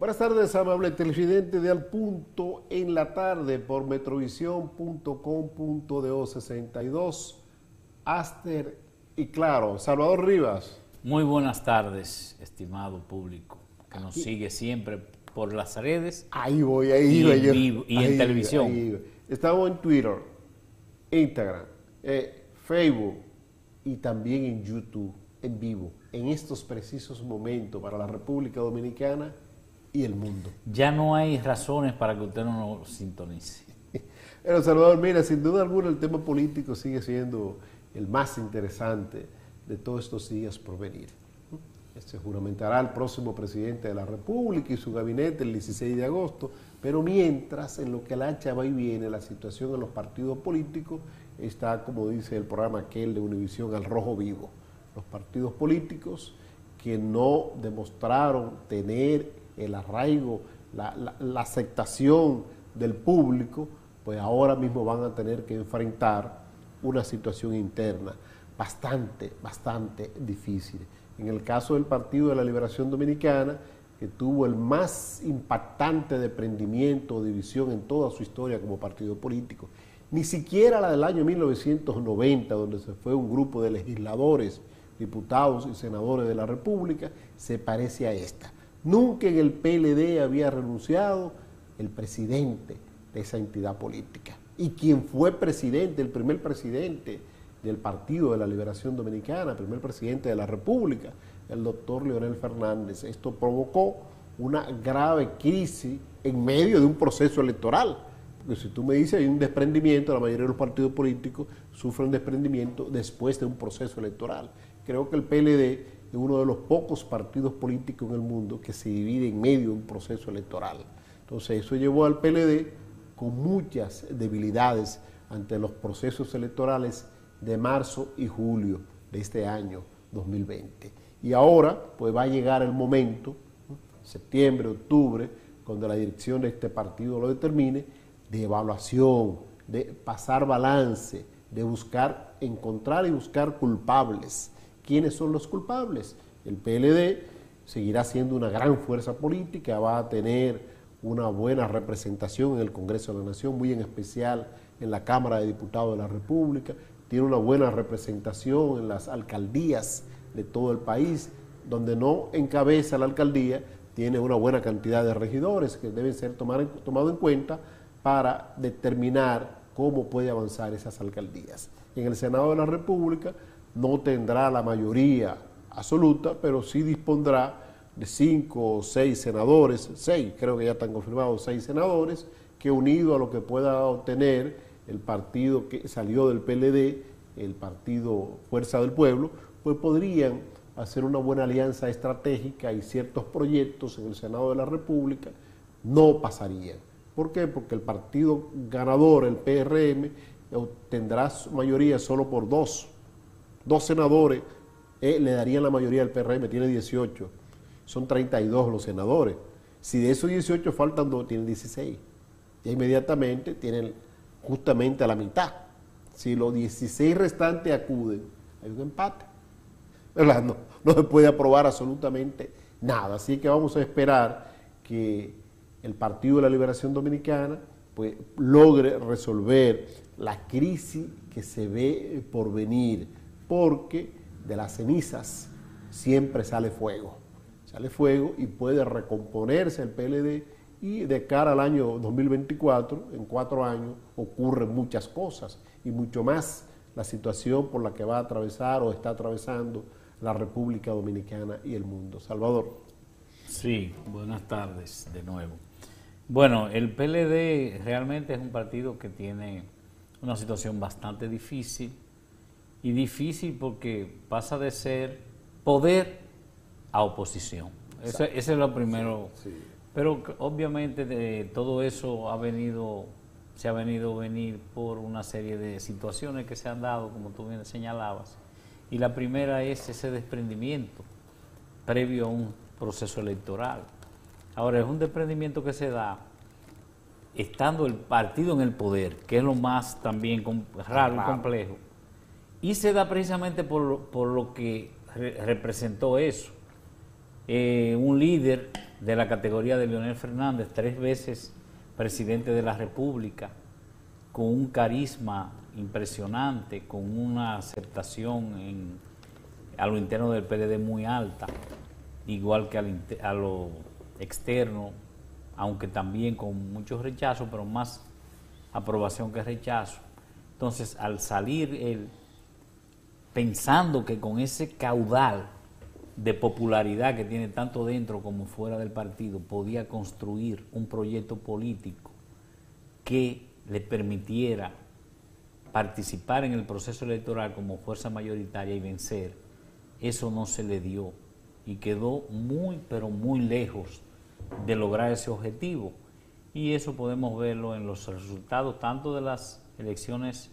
Buenas tardes, amable televidente de Al Punto en la tarde por metrovisión.com.do 62, Aster y claro, Salvador Rivas. Muy buenas tardes, estimado público, que nos sigue siempre por las redes. Ahí voy, ahí y iba en yo. vivo, y en iba, televisión. iba. Estamos en Twitter, Instagram, eh, Facebook y también en YouTube, en vivo, en estos precisos momentos para la República Dominicana y el mundo. Ya no hay razones para que usted no nos sintonice. Pero Salvador, mira, sin duda alguna el tema político sigue siendo el más interesante de todos estos días por venir. Se juramentará el próximo presidente de la República y su gabinete el 16 de agosto, pero mientras en lo que la hacha va y viene, la situación en los partidos políticos está, como dice el programa aquel de Univisión, al rojo vivo. Los partidos políticos que no demostraron tener el arraigo, la, aceptación del público, pues ahora mismo van a tener que enfrentar una situación interna bastante, bastante difícil. En el caso del Partido de la Liberación Dominicana, que tuvo el más impactante desprendimiento o división en toda su historia como partido político, ni siquiera la del año 1990, donde se fue un grupo de legisladores, diputados y senadores de la República, se parece a esta. Nunca en el PLD había renunciado el presidente de esa entidad política. Y quien fue presidente, el primer presidente del Partido de la Liberación Dominicana, primer presidente de la República, el doctor Leonel Fernández. Esto provocó una grave crisis en medio de un proceso electoral. Porque si tú me dices hay un desprendimiento, la mayoría de los partidos políticos sufren desprendimiento después de un proceso electoral. Creo que el PLD es uno de los pocos partidos políticos en el mundo que se divide en medio de un proceso electoral. Entonces eso llevó al PLD con muchas debilidades ante los procesos electorales de marzo y julio de este año 2020. Y ahora pues va a llegar el momento, septiembre, octubre, cuando la dirección de este partido lo determine, de evaluación, de pasar balance, de buscar, encontrar y buscar culpables. ¿Quiénes son los culpables? El PLD seguirá siendo una gran fuerza política, va a tener una buena representación en el Congreso de la Nación, muy en especial en la Cámara de Diputados de la República, tiene una buena representación en las alcaldías de todo el país, donde no encabeza la alcaldía, tiene una buena cantidad de regidores que deben ser tomados en cuenta para determinar cómo puede avanzar esas alcaldías. En el Senado de la República no tendrá la mayoría absoluta, pero sí dispondrá de cinco o seis senadores, seis, creo que ya están confirmados seis senadores, que unido a lo que pueda obtener el partido que salió del PLD, el partido Fuerza del Pueblo, pues podrían hacer una buena alianza estratégica y ciertos proyectos en el Senado de la República no pasarían. ¿Por qué? Porque el partido ganador, el PRM, obtendrá mayoría solo por dos. Dos senadores eh, le darían la mayoría al PRM, tiene 18. Son 32 los senadores. Si de esos 18 faltan dos, tienen 16. Ya inmediatamente tienen justamente a la mitad. Si los 16 restantes acuden, hay un empate. ¿verdad? No, no se puede aprobar absolutamente nada. Así que vamos a esperar que el Partido de la Liberación Dominicana pues, logre resolver la crisis que se ve por venir, porque de las cenizas siempre sale fuego. Sale fuego y puede recomponerse el PLD y de cara al año 2024, en cuatro años, ocurren muchas cosas y mucho más la situación por la que va a atravesar o está atravesando la República Dominicana y el mundo. Salvador. Sí, buenas tardes de nuevo. Bueno, el PLD realmente es un partido que tiene una situación bastante difícil y difícil porque pasa de ser poder a oposición. Eso, eso es lo primero. Pero obviamente de todo eso ha venido, se ha venido a venir por una serie de situaciones que se han dado, como tú bien señalabas. Y la primera es ese desprendimiento previo a un proceso electoral. Ahora, es un desprendimiento que se da estando el partido en el poder, que es lo más también raro y complejo. Y se da precisamente por, por lo que re- representó eso. eh, un líder de la categoría de Leonel Fernández, tres veces presidente de la República, con un carisma impresionante, con una aceptación a lo interno del PLD muy alta, igual que a lo externo, aunque también con muchos rechazos, pero más aprobación que rechazo. Entonces, al salir él, pensando que con ese caudal de popularidad que tiene tanto dentro como fuera del partido, podía construir un proyecto político que le permitiera participar en el proceso electoral como fuerza mayoritaria y vencer, eso no se le dio y quedó muy, pero muy lejos de lograr ese objetivo. Y eso podemos verlo en los resultados tanto de las elecciones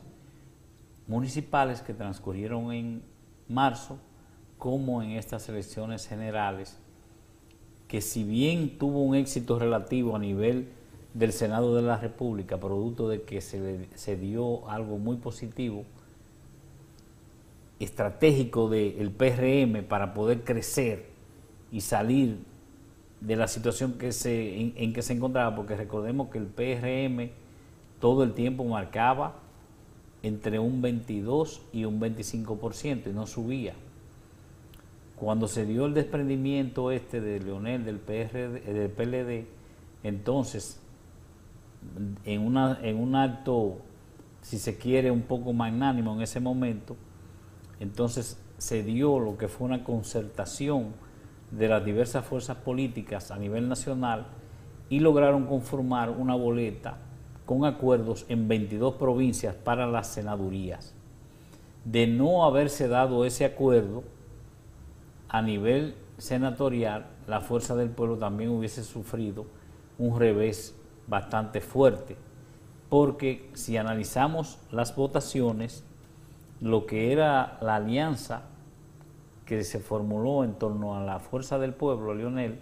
municipales que transcurrieron en marzo, como en estas elecciones generales, que si bien tuvo un éxito relativo a nivel del Senado de la República, producto de que se, se dio algo muy positivo, estratégico del PRM para poder crecer y salir de la situación que se, en, en, que se encontraba, porque recordemos que el PRM todo el tiempo marcaba entre un 22 y un 25% y no subía. Cuando se dio el desprendimiento este de Leonel del, PRD, del PLD, entonces en, una, en un acto, si se quiere, un poco magnánimo en ese momento, entonces se dio lo que fue una concertación de las diversas fuerzas políticas a nivel nacional y lograron conformar una boleta con acuerdos en 22 provincias para las senadurías. De no haberse dado ese acuerdo a nivel senatorial, la fuerza del pueblo también hubiese sufrido un revés bastante fuerte, porque si analizamos las votaciones, lo que era la alianza que se formuló en torno a la fuerza del pueblo, Lionel,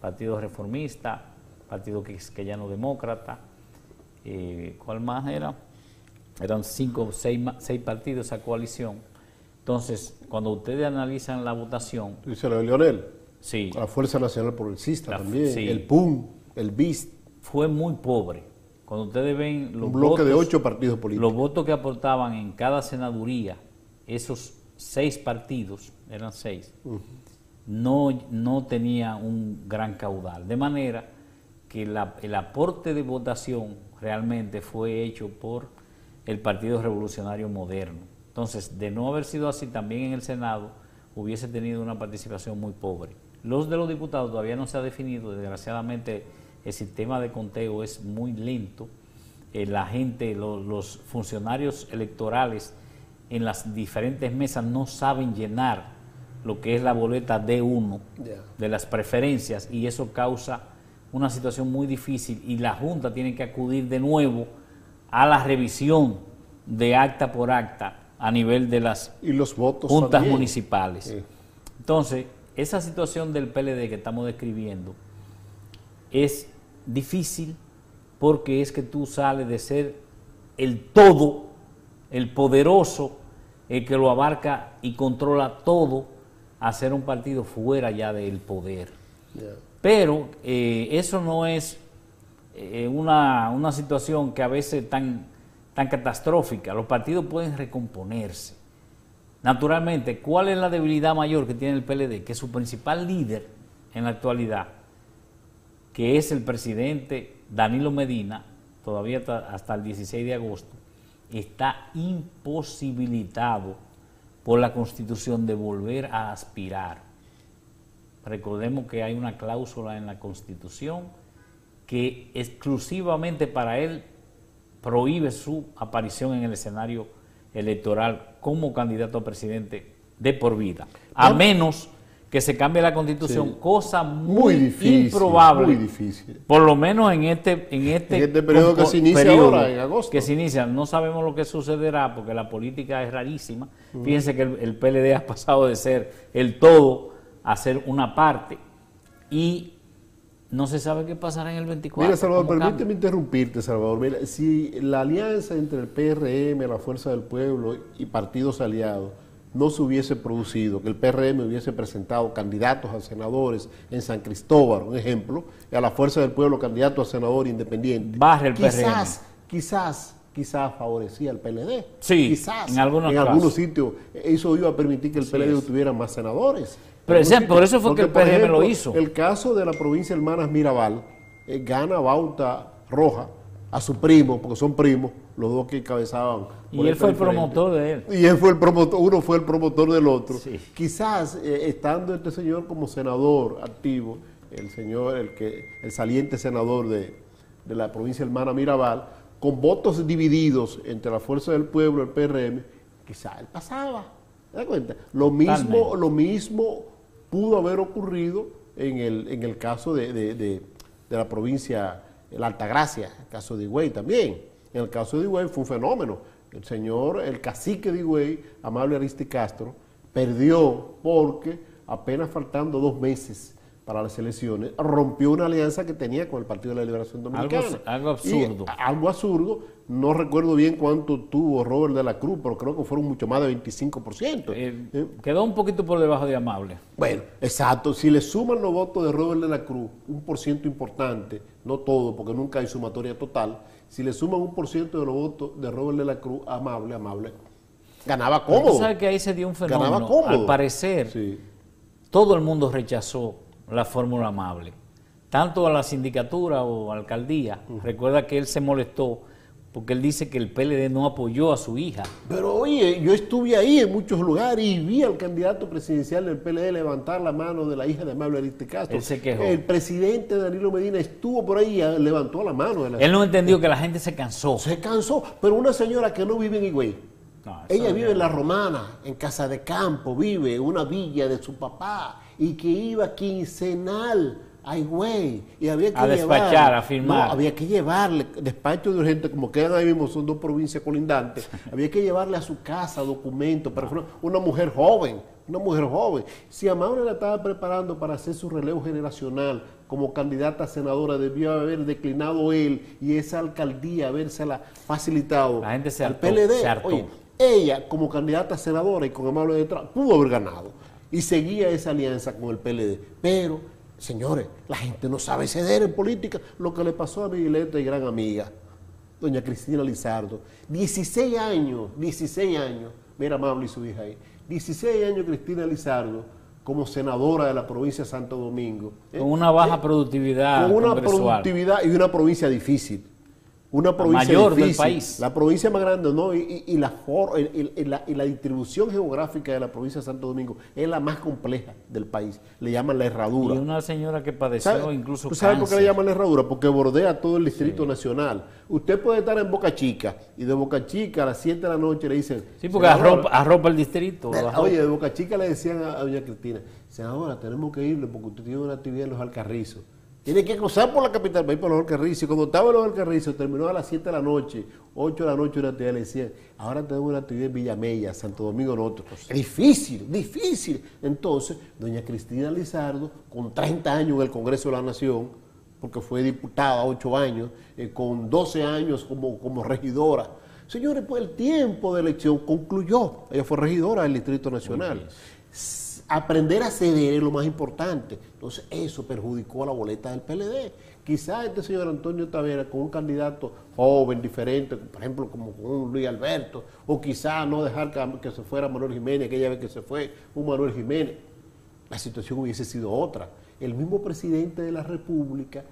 Partido Reformista, Partido Quisqueyano Demócrata, eh, ¿cuál más era? Eran cinco o seis, seis partidos esa coalición. Entonces, cuando ustedes analizan la votación... Dice la de Leonel. Sí. La Fuerza Nacional Progresista también, el PUM, el BIST. Fue muy pobre. Cuando ustedes ven los Un bloque de ocho partidos políticos. Los votos que aportaban en cada senaduría, esos seis partidos, eran seis, no, no tenía un gran caudal. De manera que el aporte de votación realmente fue hecho por el Partido Revolucionario Moderno. Entonces, de no haber sido así, también en el Senado hubiese tenido una participación muy pobre. Los de los diputados todavía no se ha definido, desgraciadamente el sistema de conteo es muy lento, eh, la gente, los funcionarios electorales en las diferentes mesas no saben llenar lo que es la boleta D1 de las preferencias y eso causa una situación muy difícil y la Junta tiene que acudir de nuevo a la revisión de acta por acta a nivel de las y los votos juntas municipales. Entonces, esa situación del PLD que estamos describiendo es difícil porque es que tú sales de ser el todo, el poderoso, el que lo abarca y controla todo, a ser un partido fuera ya del poder. Pero eh, eso no es eh, una, situación que a veces tan, tan catastrófica. Los partidos pueden recomponerse. Naturalmente, ¿cuál es la debilidad mayor que tiene el PLD? Que su principal líder en la actualidad, que es el presidente Danilo Medina, todavía hasta el 16 de agosto, está imposibilitado por la Constitución de volver a aspirar. Recordemos que hay una cláusula en la Constitución que exclusivamente para él prohíbe su aparición en el escenario electoral como candidato a presidente de por vida, a menos que se cambie la constitución, cosa muy, difícil, improbable. Muy difícil. Por lo menos en este, en este, este periodo que se inicia ahora, en agosto. Que se inicia. No sabemos lo que sucederá porque la política es rarísima. Fíjense que el, PLD ha pasado de ser el todo a ser una parte. Y no se sabe qué pasará en el 24. Mira, Salvador, permíteme interrumpirte, Salvador. Mira, si la alianza entre el PRM, la Fuerza del Pueblo y partidos aliados no se hubiese producido, que el PRM hubiese presentado candidatos a senadores en San Cristóbal, un ejemplo, y a la Fuerza del Pueblo candidato a senador independiente. Barre el quizás, PRM. quizás, quizás favorecía al PLD. Sí, quizás, en algunos en casos. algunos sitios eso iba a permitir que el PLD es. tuviera más senadores. Pero, por eso fue que el PRM lo hizo. El caso de la provincia de Hermanas Mirabal, eh, gana Bauta Roja a su primo, porque son primos, los dos que encabezaban. Y él fue el promotor de él. Y él fue el promotor, uno fue el promotor del otro. Sí. Quizás eh, estando este señor como senador activo, el señor, el que, el saliente senador de, de la provincia hermana Mirabal, con votos divididos entre la Fuerza del Pueblo y el PRM, quizás él pasaba. ¿Te das cuenta? Lo mismo, Totalmente. lo mismo pudo haber ocurrido en el, en el caso de, de- de- de la provincia, la Altagracia, el caso de Higüey también. En el caso de Higüey fue un fenómeno. El señor, el cacique de Higüey, Amable Aristi Castro, perdió porque apenas faltando dos meses para las elecciones, rompió una alianza que tenía con el Partido de la Liberación Dominicana. algo absurdo. algo absurdo. No recuerdo bien cuánto tuvo Robert de la Cruz, pero creo que fueron mucho más de 25%. Eh, Eh, quedó un poquito por debajo de Amable. bueno, exacto. Si le suman los votos de Robert de la Cruz, un por ciento importante, no todo, porque nunca hay sumatoria total, si le suman un por ciento de los votos de Robert de la Cruz, amable, amable, ganaba Tú cómodo. sabes que ahí se dio un Ganaba fenómeno. cómodo. Al parecer, Sí. todo el mundo rechazó la fórmula amable. Tanto a la sindicatura o alcaldía. Recuerda que él se molestó porque él dice que el PLD no apoyó a su hija. Pero oye, yo estuve ahí en muchos lugares y vi al candidato presidencial del PLD levantar la mano de la hija de Amable Ariste Castro. Él se quejó. El presidente Danilo Medina estuvo por ahí y levantó la mano de la Él no entendió que la gente se cansó. Se cansó, pero una señora que no vive en Higüey, No, ella vive en La Romana, en Casa de Campo, vive en una villa de su papá y que iba quincenal a Higüey y había que A despachar, a firmar. No, había que llevarle despacho de urgente, como quedan ahí mismo, son dos provincias colindantes, había que llevarle a su casa documentos para fuera una mujer joven, una mujer joven. Si Amable la estaba preparando para hacer su relevo generacional como candidata a senadora, debió haber declinado él y esa alcaldía habérsela facilitado. La gente se al hartó, PLD. se hartó. Oye, ella como candidata a senadora y con Amable detrás pudo haber ganado y seguía esa alianza con el PLD. Pero, señores, la gente no sabe ceder en política. Lo que le pasó a mi dileta y gran amiga, doña Cristina Lizardo. 16 años, 16 años, mira Amable y su hija ahí. 16 años Cristina Lizardo como senadora de la provincia de Santo Domingo. ¿eh? Con una baja productividad con una productividad y una provincia difícil. Una provincia mayor del difícil. país. La provincia más grande, ¿no? Y, y- y la, for- y- y- y la, y la distribución geográfica de la provincia de Santo Domingo es la más compleja del país. Le llaman la Y herradura. una señora que padeció ¿Sabe- incluso ¿Tú sabes por qué le llaman la herradura? Porque bordea todo el Distrito Nacional. Usted puede estar en Boca Chica y de Boca Chica a las 7 de la noche le dicen... Sí, porque "Senadora, arropa, arropa el distrito. arropa. Oye, de Boca Chica le decían a, a doña Cristina, senadora, tenemos que irle porque usted tiene una actividad en los Alcarrizos. Tiene que cruzar por la capital para ir por los Alcarrizos. Cuando estaba en los Alcarrizos, terminó a las 7 de la noche, 8 de la noche una actividad, le decían, ahora tenemos una actividad en Villamella, Santo Domingo Norte. Es difícil, difícil. Entonces, doña Cristina Lizardo, con 30 años en el Congreso de la Nación, porque fue diputada 8 años, eh, con 12 años como, como regidora. Señores, pues el tiempo de elección concluyó. Ella fue regidora del Distrito Nacional. Aprender a ceder es lo más importante. Entonces, eso perjudicó a la boleta del PLD. Quizás este señor Antonio Tavera, con un candidato joven, diferente, por ejemplo, como con un Luis Alberto, o quizás no dejar que, se fuera Manuel Jiménez, aquella vez que se fue un Manuel Jiménez, la situación hubiese sido otra. El mismo presidente de la República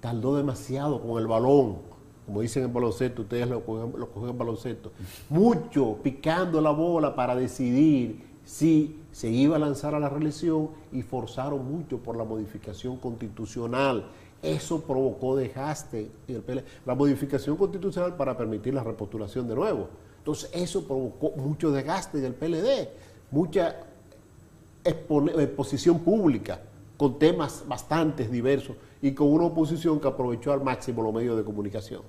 tardó demasiado con el balón, como dicen en baloncesto, ustedes lo cogen, lo cogen en baloncesto, mucho picando la bola para decidir si se iba a lanzar a la reelección y forzaron mucho por la modificación constitucional. Eso provocó desgaste en el PLD. La modificación constitucional para permitir la repostulación de nuevo. Entonces, eso provocó mucho desgaste en el PLD, mucha exposición pública con temas bastante diversos y con una oposición que aprovechó al máximo los medios de comunicación,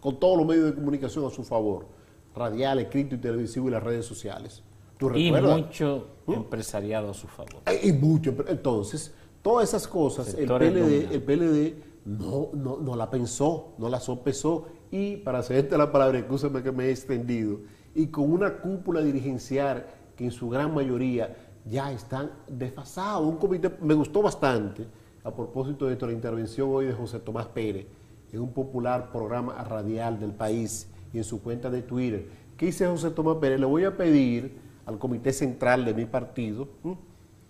con todos los medios de comunicación a su favor, radial, escrito y televisivo y las redes sociales. ¿Tú Y mucho ¿Mm? empresariado a su favor. Eh, Y mucho. Entonces, todas esas cosas, el PLD, el PLD no, no, no la pensó, no la sopesó. Y para hacerte la palabra, escúchame que me he extendido, y con una cúpula dirigencial que en su gran mayoría ya están desfasados. Un comité, me gustó bastante, a propósito de la intervención hoy de José Tomás Pérez, en un popular programa radial del país y en su cuenta de Twitter. ¿Qué dice José Tomás Pérez? Le voy a pedir al comité central de mi partido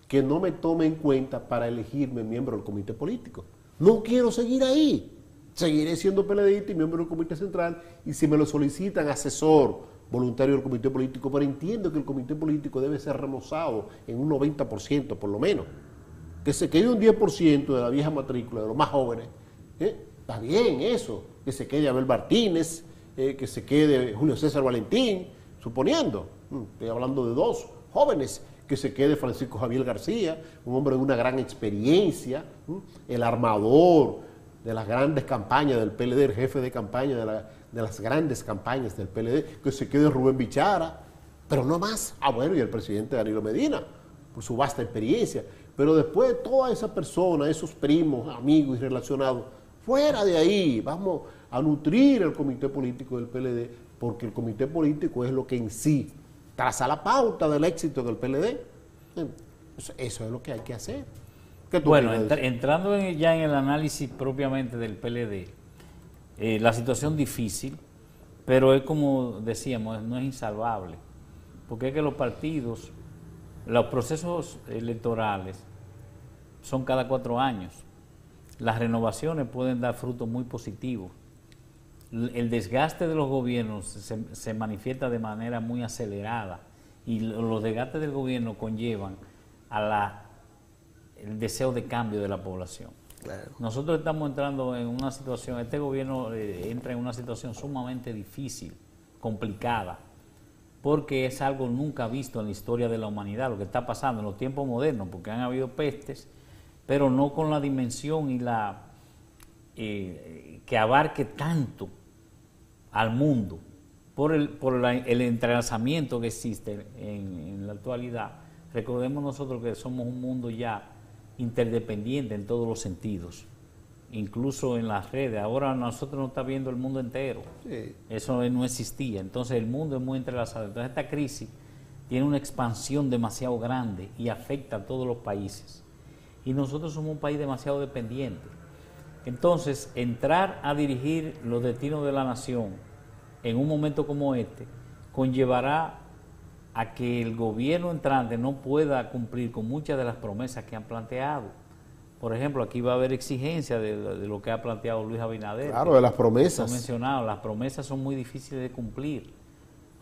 que no me tome en cuenta para elegirme miembro del comité político. No quiero seguir ahí. Seguiré siendo PLDista y miembro del comité central y si me lo solicitan asesor voluntario del comité político, pero entiendo que el comité político debe ser remozado en un 90% por lo menos. Que se quede un 10% de la vieja matrícula, de los más jóvenes. ¿eh? Está bien eso. Que se quede Abel Martínez, eh, que se quede Julio César Valentín, suponiendo. Mm, estoy hablando de dos jóvenes que se quede Francisco Javier García, un hombre de una gran experiencia, el armador de las grandes campañas del PLD, el jefe de campaña de, las grandes campañas del PLD, que se quede Rubén Bichara, pero no más. Ah, bueno, y el presidente Danilo Medina, por su vasta experiencia. Pero después toda esa persona, esos primos, amigos y relacionados, fuera de ahí, vamos a nutrir el comité político del PLD, porque el comité político es lo que en sí traza la pauta del éxito del PLD. Eso es lo que hay que hacer. Bueno, entrando ya en el análisis propiamente del PLD, eh, la situación difícil, pero es como decíamos, no es insalvable, porque es que los partidos, los procesos electorales son cada cuatro años. Las renovaciones pueden dar frutos muy positivos el desgaste de los gobiernos se, manifiesta de manera muy acelerada y los desgastes del gobierno conllevan a la, el deseo de cambio de la población. Nosotros estamos entrando en una situación, este gobierno eh, entra en una situación sumamente difícil, complicada, porque es algo nunca visto en la historia de la humanidad, lo que está pasando en los tiempos modernos, porque han habido pestes, pero no con la dimensión y la eh, que abarque tanto al mundo por el, por el entrelazamiento que existe en, la actualidad. Recordemos nosotros que somos un mundo ya interdependiente en todos los sentidos, incluso en las redes. Ahora nosotros no está viendo el mundo entero. Eso no existía. Entonces el mundo es muy entrelazado. Entonces esta crisis tiene una expansión demasiado grande y afecta a todos los países. Y nosotros somos un país demasiado dependiente. Entonces, entrar a dirigir los destinos de la nación en un momento como este conllevará a que el gobierno entrante no pueda cumplir con muchas de las promesas que han planteado. Por ejemplo, aquí va a haber exigencia de, lo que ha planteado Luis Abinader. Claro, de las promesas. mencionado, las promesas son muy difíciles de cumplir.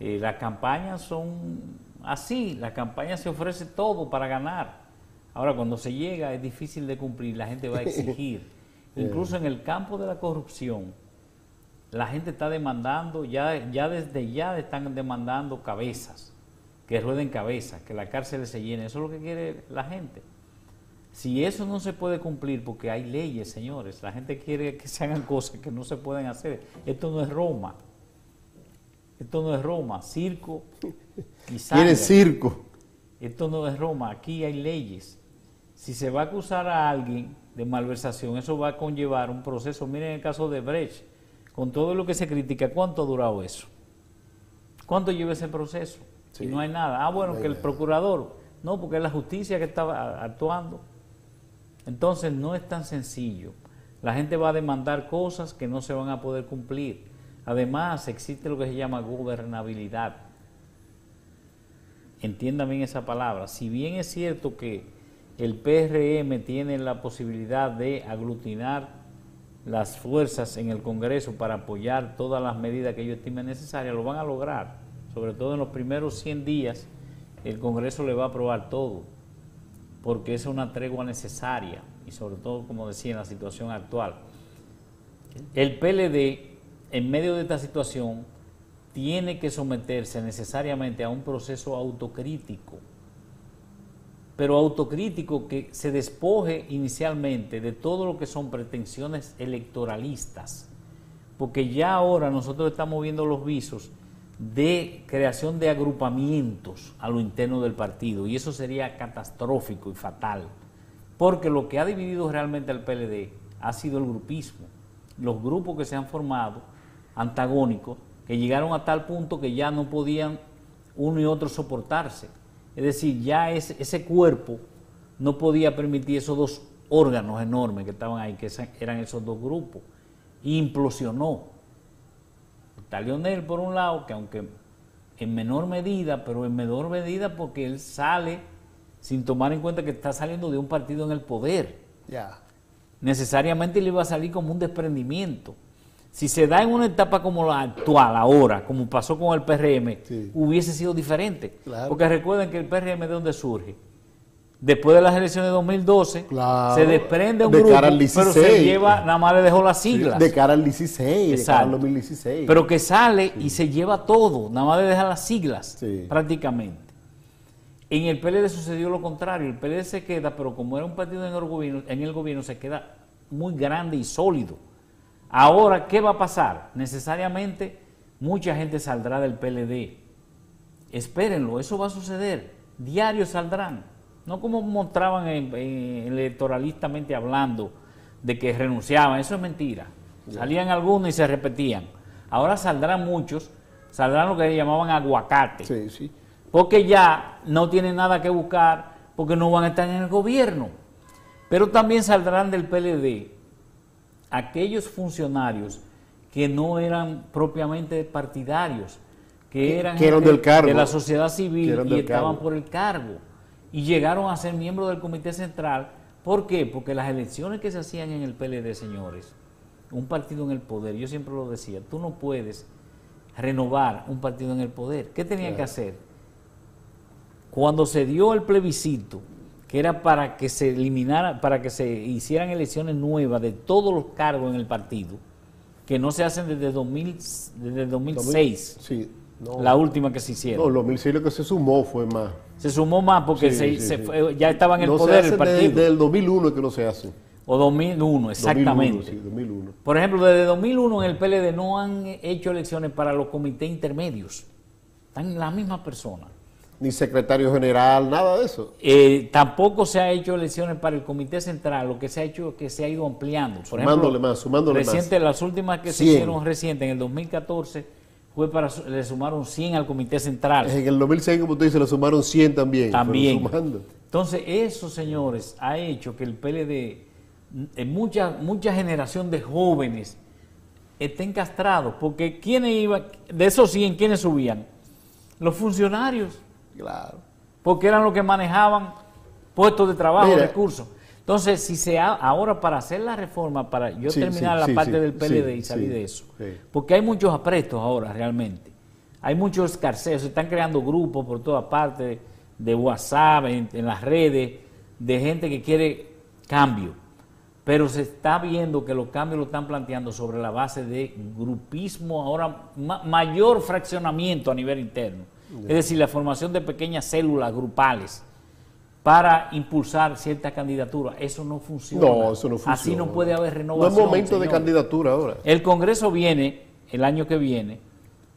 Eh, las campañas son así, la campaña se ofrece todo para ganar. Ahora, cuando se llega es difícil de cumplir, la gente va a exigir. Incluso en el campo de la corrupción, la gente está demandando, ya, ya desde ya están demandando cabezas, que rueden cabezas, que la cárcel se llene. Eso es lo que quiere la gente. Si eso no se puede cumplir, porque hay leyes, señores, la gente quiere que se hagan cosas que no se pueden hacer. Esto no es Roma. Esto no es Roma. Circo y sangre. circo. Esto no es Roma. Aquí hay leyes. Si se va a acusar a alguien de malversación, eso va a conllevar un proceso. Miren el caso de Brecht, con todo lo que se critica, ¿cuánto ha durado eso? ¿Cuánto lleva ese proceso? Si no hay nada. Ah, bueno, que el procurador, no, porque es la justicia que estaba actuando. Entonces no es tan sencillo. La gente va a demandar cosas que no se van a poder cumplir. Además, existe lo que se llama gobernabilidad. Entiendan bien esa palabra. Si bien es cierto que el PRM tiene la posibilidad de aglutinar las fuerzas en el Congreso para apoyar todas las medidas que ellos estimen necesarias, lo van a lograr. Sobre todo en los primeros 100 días, el Congreso le va a aprobar todo, porque es una tregua necesaria y sobre todo, como decía, en la situación actual. El PLD, en medio de esta situación, tiene que someterse necesariamente a un proceso autocrítico pero autocrítico que se despoje inicialmente de todo lo que son pretensiones electoralistas, porque ya ahora nosotros estamos viendo los visos de creación de agrupamientos a lo interno del partido, y eso sería catastrófico y fatal, porque lo que ha dividido realmente al PLD ha sido el grupismo, los grupos que se han formado antagónicos, que llegaron a tal punto que ya no podían uno y otro soportarse Es decir, ya ese, ese cuerpo no podía permitir esos dos órganos enormes que estaban ahí, que eran esos dos grupos. implosionó. Está Lionel por un lado, que aunque en menor medida, pero en menor medida porque él sale sin tomar en cuenta que está saliendo de un partido en el poder. Ya. Necesariamente le iba a salir como un desprendimiento. Si se da en una etapa como la actual, ahora, como pasó con el PRM, hubiese sido diferente. Porque recuerden que el PRM de dónde surge después de las elecciones de 2012, se desprende un grupo, pero se lleva, nada más le dejó las siglas. de cara al 16, de cara al 2016. Pero que sale y se lleva todo, nada más le deja las siglas, prácticamente. En el PLD sucedió lo contrario, el PLD se queda, pero como era un partido en el gobierno, en el gobierno se queda muy grande y sólido. Ahora, ¿qué va a pasar? Necesariamente mucha gente saldrá del PLD. Espérenlo, eso va a suceder. Diarios saldrán no como mostraban electoralistamente hablando de que renunciaban, eso es mentira. Salían algunos y se repetían. Ahora saldrán muchos, saldrán lo que llamaban aguacate. Sí, sí. Porque ya no tienen nada que buscar, porque no van a estar en el gobierno. Pero también saldrán del PLD aquellos funcionarios que no eran propiamente partidarios, que eran, del cargo, de la sociedad civil y estaban por el cargo y llegaron a ser miembros del Comité Central. ¿Por qué? Porque las elecciones que se hacían en el PLD, señores, un partido en el poder, yo siempre lo decía, tú no puedes renovar un partido en el poder. ¿Qué tenía que hacer? Cuando se dio el plebiscito, que era para que se eliminara, para que se hicieran elecciones nuevas de todos los cargos en el partido, que no se hacen desde, 2000, desde 2006. sí, la última que se hicieron. No, 2006 lo que se sumó fue más. Se sumó más porque ya estaba en el poder el partido. Desde el 2001 que no se hace. O 2001, exactamente. 2001. Por ejemplo, desde 2001 en el PLD no han hecho elecciones para los comités intermedios. Están las mismas personas. Ni secretario general, nada de eso. Eh, tampoco se ha hecho elecciones para el comité central. Lo que se ha hecho es que se ha ido ampliando. Por sumándole más, sumándole reciente, Las últimas que se hicieron recientes, en el 2014 fue para, le sumaron 100 al Comité Central. En el 2006, como usted dice, le sumaron 100 también. También. Entonces, eso, señores, ha hecho que el PLD, en mucha, mucha generación de jóvenes, estén castrados. Porque ¿quiénes iban? De esos 100, ¿quiénes subían? Los funcionarios. Claro. Porque eran los que manejaban puestos de trabajo, recursos. Entonces, si se ahora para hacer la reforma, para yo terminar la parte del PLD y salir de eso, porque hay muchos aprestos ahora realmente, hay muchos escarceos, se están creando grupos por todas partes, de WhatsApp, en, las redes, de gente que quiere cambio, pero se está viendo que los cambios lo están planteando sobre la base de grupismo, ahora mayor fraccionamiento a nivel interno, es decir, la formación de pequeñas células grupales para impulsar cierta candidatura. Eso no funciona. No, eso no funciona. Así no puede haber renovación. No es momento de candidatura ahora. El Congreso viene el año que viene.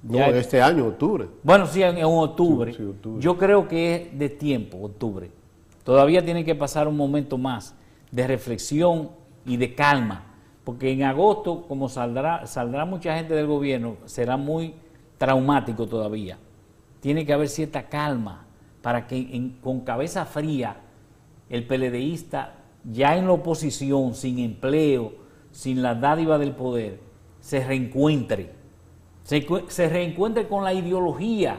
No, este año, octubre. Bueno, sí, en, octubre. Yo creo que es de tiempo, octubre. Todavía tiene que pasar un momento más de reflexión y de calma. Porque en agosto, como saldrá, saldrá mucha gente del gobierno, será muy traumático todavía. Tiene que haber cierta calma para que con cabeza fría el PLDista, ya en la oposición, sin empleo, sin la dádiva del poder, se reencuentre, se, reencuentre con la ideología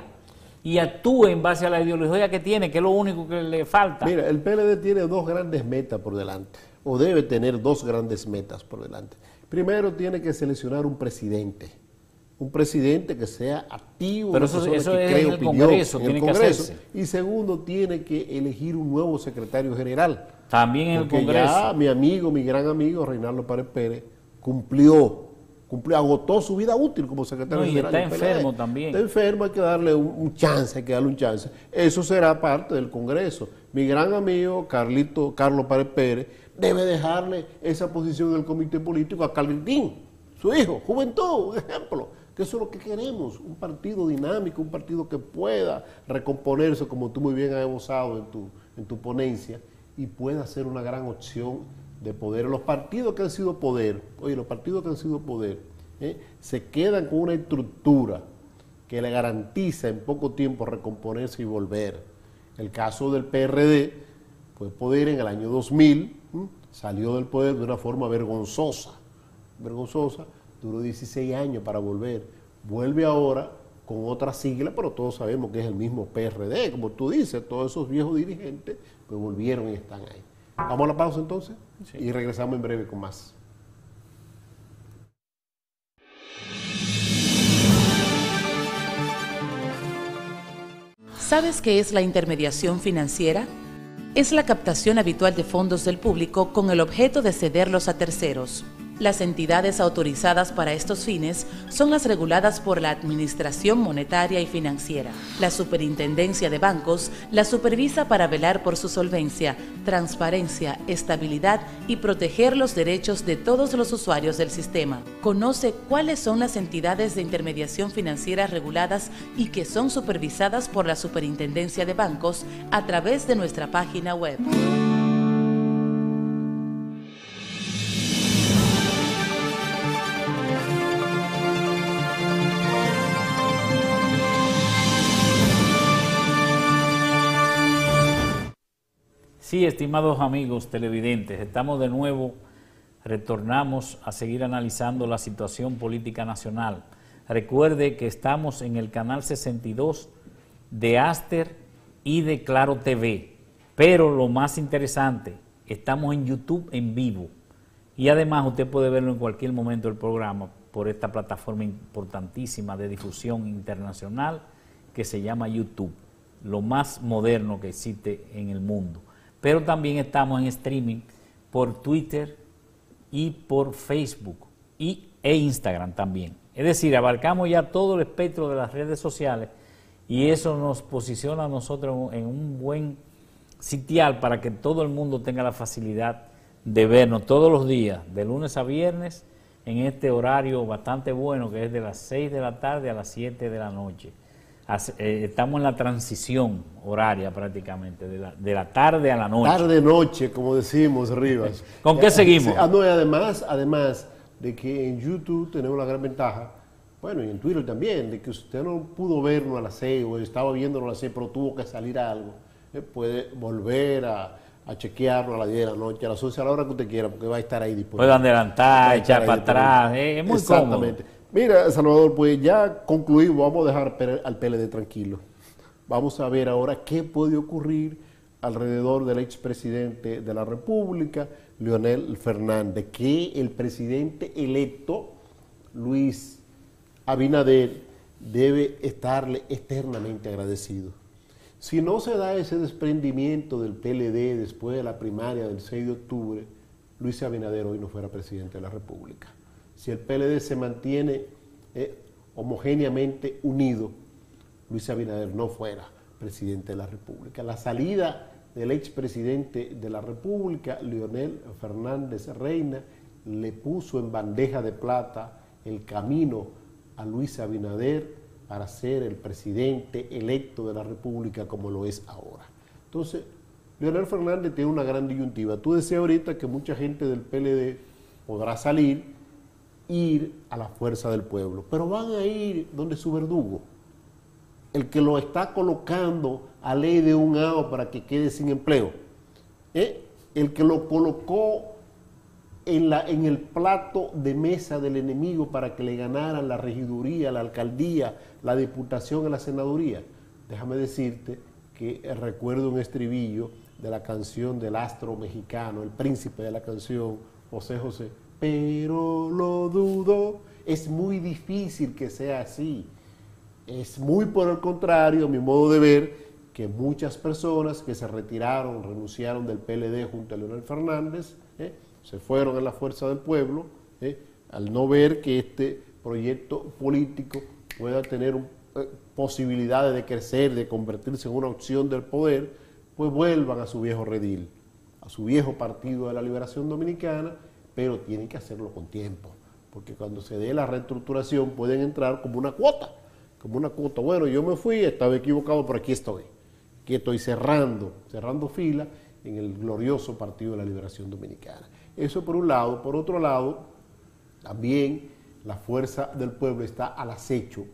y actúe en base a la ideología que tiene, que es lo único que le falta. Mira, el PLD tiene dos grandes metas por delante, o debe tener dos grandes metas por delante. Primero tiene que seleccionar un presidente un presidente que sea activo, Pero eso, es en el Congreso, tiene que hacerse. Y segundo, tiene que elegir un nuevo secretario general. También en el Congreso. Ya mi amigo, mi gran amigo Reinaldo Párez Pérez cumplió, cumplió, agotó su vida útil como secretario general. Y está enfermo también. Está enfermo, hay que darle un, chance, hay que darle un chance. Eso será parte del Congreso. Mi gran amigo Carlito, Carlos Párez Pérez debe dejarle esa posición en el comité político a Carlitín, su hijo, juventud, un ejemplo eso es lo que queremos, un partido dinámico, un partido que pueda recomponerse, como tú muy bien has esbozado en tu, en tu ponencia, y pueda ser una gran opción de poder. Los partidos que han sido poder, oye, los partidos que han sido poder, ¿eh? se quedan con una estructura que le garantiza en poco tiempo recomponerse y volver. El caso del PRD fue poder en el año 2000, salió del poder de una forma vergonzosa, vergonzosa, duró 16 años para volver, vuelve ahora con otra sigla, pero todos sabemos que es el mismo PRD, como tú dices, todos esos viejos dirigentes pues volvieron y están ahí. Vamos a la pausa entonces y regresamos en breve con más. ¿Sabes qué es la intermediación financiera? Es la captación habitual de fondos del público con el objeto de cederlos a terceros. Las entidades autorizadas para estos fines son las reguladas por la Administración Monetaria y Financiera. La Superintendencia de Bancos la supervisa para velar por su solvencia, transparencia, estabilidad y proteger los derechos de todos los usuarios del sistema. Conoce cuáles son las entidades de intermediación financiera reguladas y que son supervisadas por la Superintendencia de Bancos a través de nuestra página web. Sí, estimados amigos televidentes, estamos de nuevo, retornamos a seguir analizando la situación política nacional. Recuerde que estamos en el canal 62 de Aster y de Claro TV, pero lo más interesante, estamos en YouTube en vivo. Y además usted puede verlo en cualquier momento del programa por esta plataforma importantísima de difusión internacional que se llama YouTube, lo más moderno que existe en el mundo pero también estamos en streaming por Twitter y por Facebook y, e Instagram también. Es decir, abarcamos ya todo el espectro de las redes sociales y eso nos posiciona a nosotros en un buen sitial para que todo el mundo tenga la facilidad de vernos todos los días, de lunes a viernes, en este horario bastante bueno que es de las 6 de la tarde a las 7 de la noche. Eh, estamos en la transición horaria prácticamente, de la, de la tarde a la noche. Tarde-noche, como decimos, Rivas. ¿Con qué seguimos? Ah, no, además, además de que en YouTube tenemos la gran ventaja, bueno, y en Twitter también, de que usted no pudo vernos a las 6 o estaba viéndonos a las 6, pero tuvo que salir a algo, eh, puede volver a, a chequearlo a las 10 de la noche, a las 11, a la hora que usted quiera, porque va a estar ahí disponible. Puede adelantar, echar para atrás, es muy Exactamente. Mira, Salvador, pues ya concluimos, vamos a dejar al PLD tranquilo. Vamos a ver ahora qué puede ocurrir alrededor del expresidente de la República, Leonel Fernández, que el presidente electo, Luis Abinader, debe estarle eternamente agradecido. Si no se da ese desprendimiento del PLD después de la primaria del 6 de octubre, Luis Abinader hoy no fuera presidente de la República si el PLD se mantiene eh, homogéneamente unido, Luis Abinader no fuera presidente de la República. La salida del expresidente de la República, Leonel Fernández Reina, le puso en bandeja de plata el camino a Luis Abinader para ser el presidente electo de la República como lo es ahora. Entonces, Leonel Fernández tiene una gran disyuntiva. Tú decías ahorita que mucha gente del PLD podrá salir ir a la fuerza del pueblo, pero van a ir donde su verdugo, el que lo está colocando a ley de un AO para que quede sin empleo, ¿eh? el que lo colocó en, la, en el plato de mesa del enemigo para que le ganaran la regiduría, la alcaldía, la diputación y la senaduría. Déjame decirte que recuerdo un estribillo de la canción del astro mexicano, el príncipe de la canción, José José, pero lo dudo. Es muy difícil que sea así. Es muy por el contrario, mi modo de ver, que muchas personas que se retiraron, renunciaron del PLD junto a Leonel Fernández, ¿eh? se fueron a la fuerza del pueblo, ¿eh? al no ver que este proyecto político pueda tener eh, posibilidades de crecer, de convertirse en una opción del poder, pues vuelvan a su viejo redil, a su viejo partido de la liberación dominicana pero tienen que hacerlo con tiempo, porque cuando se dé la reestructuración pueden entrar como una cuota, como una cuota. Bueno, yo me fui, estaba equivocado, pero aquí estoy. Aquí estoy cerrando, cerrando fila en el glorioso Partido de la Liberación Dominicana. Eso por un lado. Por otro lado, también la fuerza del pueblo está al acecho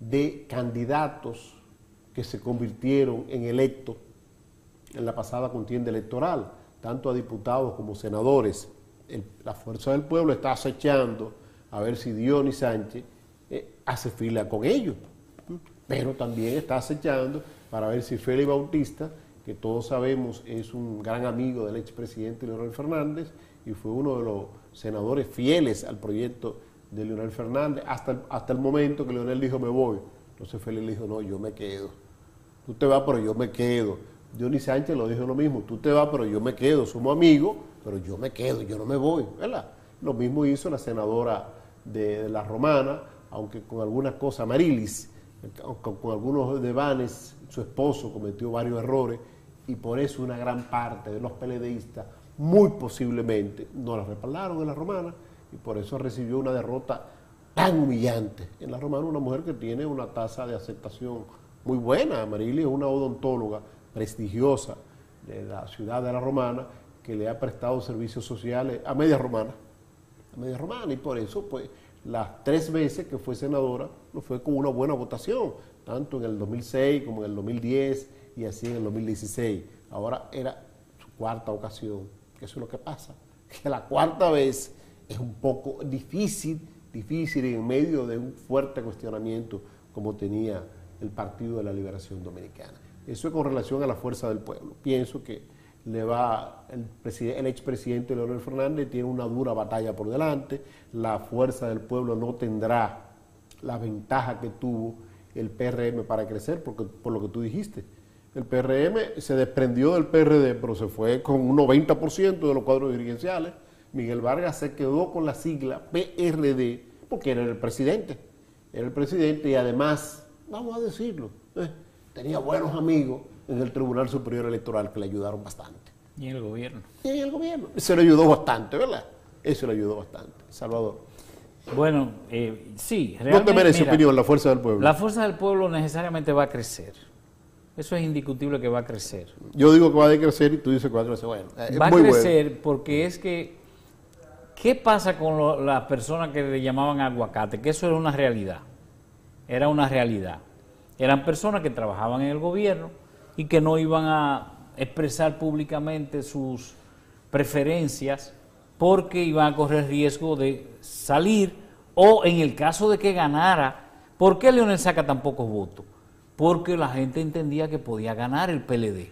de candidatos que se convirtieron en electos en la pasada contienda electoral, tanto a diputados como senadores. La Fuerza del Pueblo está acechando a ver si Dionis Sánchez eh, hace fila con ellos, pero también está acechando para ver si Félix Bautista, que todos sabemos es un gran amigo del expresidente Leonel Fernández y fue uno de los senadores fieles al proyecto de Leonel Fernández hasta, hasta el momento que Leonel dijo me voy. Entonces Félix le dijo, no, yo me quedo. Tú te vas, pero yo me quedo. Dionis Sánchez lo dijo lo mismo, tú te vas, pero yo me quedo. Somos amigos, pero yo me quedo, yo no me voy. ¿verdad? Lo mismo hizo la senadora de, la Romana, aunque con algunas cosas, Marilis, con, algunos devanes, su esposo cometió varios errores y por eso una gran parte de los peledeístas muy posiblemente no la respaldaron en la Romana y por eso recibió una derrota tan humillante. En la Romana una mujer que tiene una tasa de aceptación muy buena. Marilis es una odontóloga prestigiosa de la ciudad de la Romana que le ha prestado servicios sociales a media romana. A media romana y por eso pues las tres veces que fue senadora lo fue con una buena votación, tanto en el 2006 como en el 2010 y así en el 2016. Ahora era su cuarta ocasión, que eso es lo que pasa, que la cuarta vez es un poco difícil, difícil en medio de un fuerte cuestionamiento como tenía el Partido de la Liberación Dominicana. Eso es con relación a la fuerza del pueblo. Pienso que le va el, el expresidente Leonel Fernández tiene una dura batalla por delante, la fuerza del pueblo no tendrá la ventaja que tuvo el PRM para crecer, porque, por lo que tú dijiste. El PRM se desprendió del PRD, pero se fue con un 90% de los cuadros dirigenciales. Miguel Vargas se quedó con la sigla PRD porque era el presidente. Era el presidente y además, vamos a decirlo, eh, tenía buenos amigos en el Tribunal Superior Electoral que le ayudaron bastante. Y en el gobierno. Y en el gobierno. Se le ayudó bastante, ¿verdad? Eso le ayudó bastante. Salvador. Bueno, eh, sí. Realmente, ¿Dónde merece opinión la fuerza del pueblo? La fuerza del pueblo necesariamente va a crecer. Eso es indiscutible que va a crecer. Yo digo que va a decrecer y tú dices que va a crecer. Bueno, va a crecer porque es que, ¿qué pasa con las personas que le llamaban aguacate? Que eso era una realidad. Era una realidad. Eran personas que trabajaban en el gobierno y que no iban a expresar públicamente sus preferencias porque iban a correr riesgo de salir o en el caso de que ganara, ¿por qué Leonel saca tan pocos votos? porque la gente entendía que podía ganar el PLD.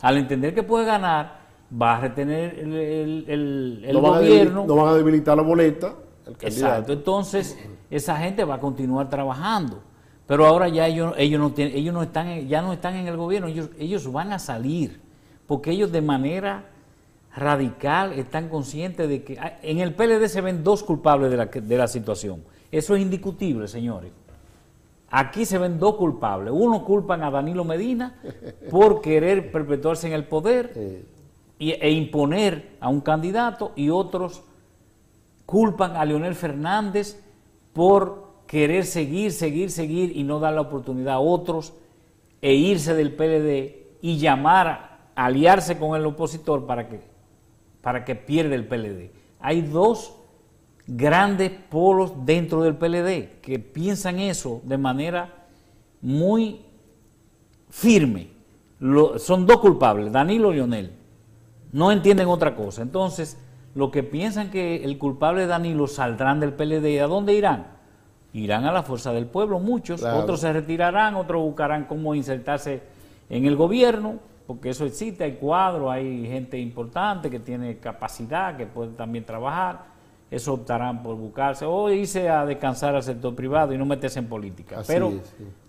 Al entender que puede ganar, va a retener el, gobierno. no van a debilitar la boleta. Exacto. Entonces, esa gente va a continuar trabajando. Pero ahora ya ellos, ellos no tienen, ellos no están, ya no están en el gobierno, ellos, ellos van a salir, porque ellos de manera radical están conscientes de que ah, en el PLD se ven dos culpables de la, de la situación. Eso es indiscutible, señores. Aquí se ven dos culpables. Uno culpan a Danilo Medina por querer perpetuarse en el poder e imponer a un candidato y otros culpan a Leonel Fernández por querer seguir, seguir, seguir y no dar la oportunidad a otros e irse del PLD y llamar a aliarse con el opositor para que, para que pierda el PLD. Hay dos grandes polos dentro del PLD que piensan eso de manera muy firme. son dos culpables, Danilo y Lionel. No entienden otra cosa. Entonces, los que piensan que el culpable de Danilo saldrán del PLD, ¿a dónde irán? Irán a la fuerza del pueblo, muchos. Otros se retirarán, otros buscarán cómo insertarse en el gobierno, porque eso existe, hay cuadros, hay gente importante que tiene capacidad, que puede también trabajar eso optarán por buscarse o irse a descansar al sector privado y no meterse en política. Pero